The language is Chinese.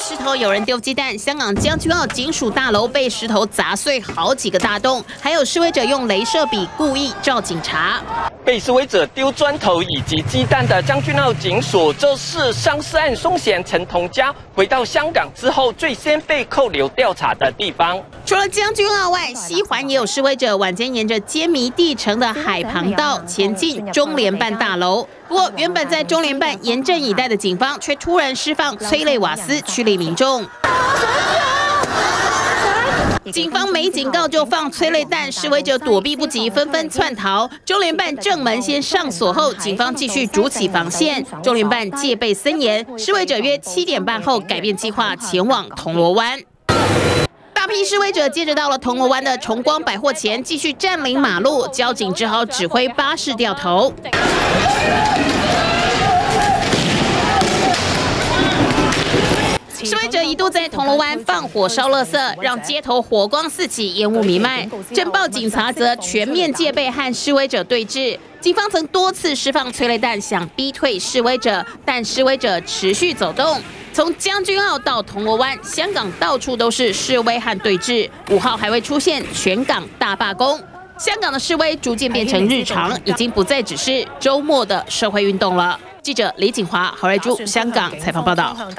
石头，有人丢鸡蛋。香港将军澳警署大楼被石头砸碎好几个大洞，还有示威者用镭射笔故意照警察。被示威者丢砖头以及鸡蛋的将军澳警署，这是伤尸案凶嫌陈同佳回到香港之后最先被扣留调查的地方。除了将军澳外，西环也有示威者晚间沿着揭迷地城的海旁道前进中联办大楼。不过，原本在中联办严阵以待的警方，却突然释放催泪瓦斯驱离民众。警方没警告就放催泪弹，示威者躲避不及，纷纷窜逃。中联办正门先上锁后，警方继续筑起防线。中联办戒备森严，示威者约七点半后改变计划，前往铜锣湾。大批示威者接着到了铜锣湾的崇光百货前，继续占领马路，交警只好指挥巴士掉头。示威者一度在铜锣湾放火烧垃圾，让街头火光四起，烟雾弥漫。镇暴警察则全面戒备和示威者对峙。警方曾多次释放催泪弹，想逼退示威者，但示威者持续走动。从将军澳到铜锣湾，香港到处都是示威和对峙。五号还会出现全港大罢工。香港的示威逐渐变成日常，已经不再只是周末的社会运动了。记者李锦华、何瑞珠，香港采访报道。